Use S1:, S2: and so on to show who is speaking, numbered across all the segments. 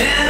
S1: Yeah.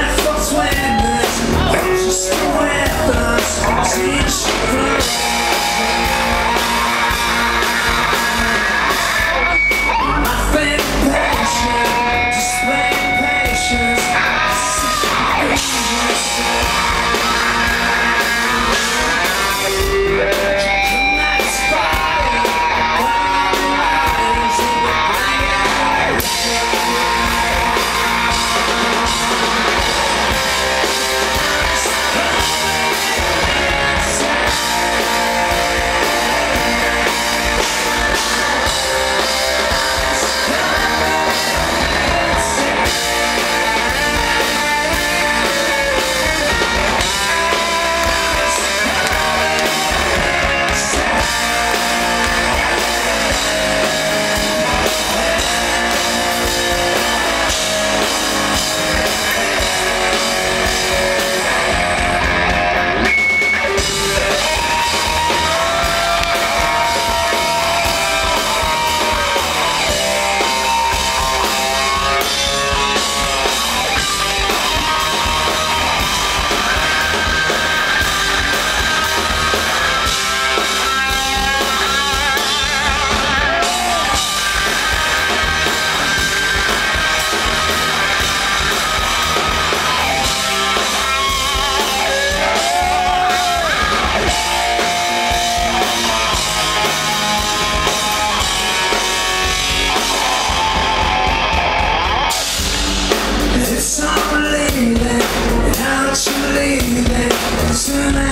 S1: tonight.